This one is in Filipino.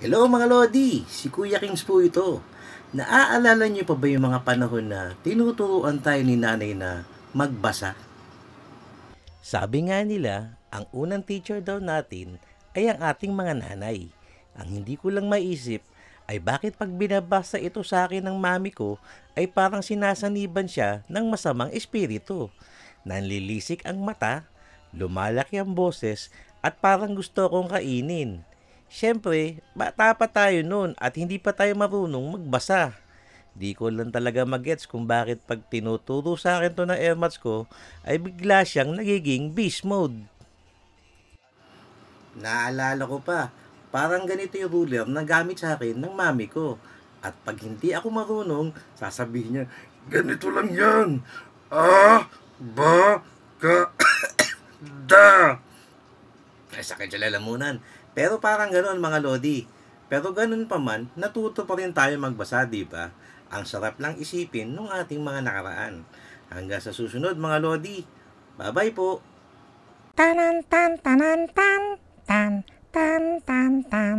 Hello mga Lodi, si Kuya Kings po ito. Naaalala niyo pa ba yung mga panahon na tinuturuan tayo ni nanay na magbasa? Sabi nga nila, ang unang teacher daw natin ay ang ating mga nanay. Ang hindi ko lang maisip ay bakit pag binabasa ito sa akin ng mami ko ay parang sinasaniban siya ng masamang espiritu. Nanlilisik ang mata, lumalaki ang boses at parang gusto kong kainin. Siyempre, bata pa tayo noon at hindi pa tayo marunong magbasa. Di ko lang talaga magets kung bakit pag tinuturo sa akin to ng airmats ko ay bigla siyang nagiging beast mode. Naalala ko pa, parang ganito yung ruler na gamit sa akin ng mami ko. At pag hindi ako marunong, sasabihin niya, ganito lang yan. Ah, ba, ka, da sakit sa lalamunan. Pero parang ganoon mga lodi. Pero ganun pa man, natuto pa rin tayo magbasa, di ba? Ang sarap lang isipin nung ating mga nakaraan. Hanggang sa susunod mga lodi. Bye-bye po. Tanan tan tanan tan tan tan tan tan